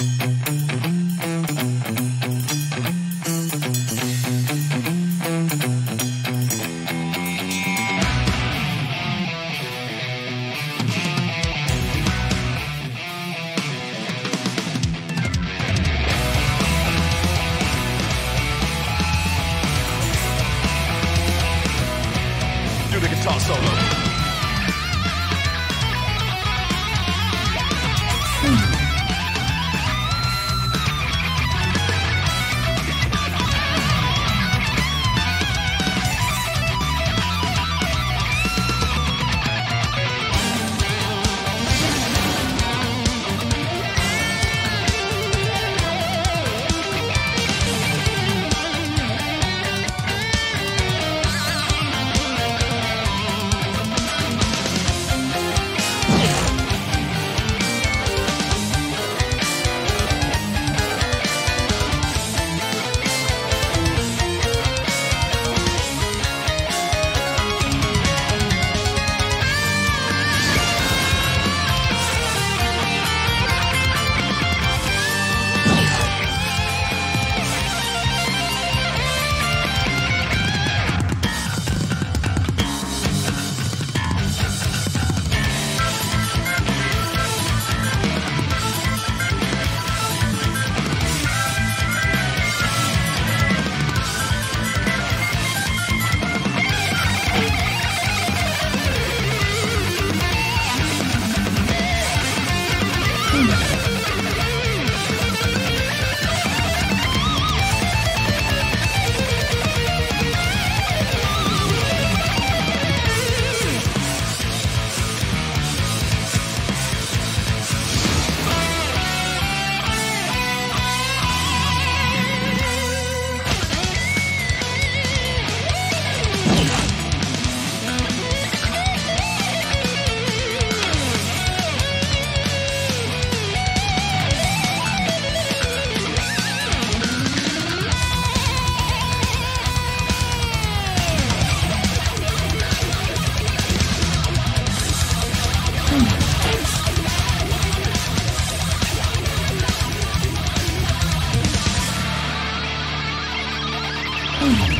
Do Mm-hmm.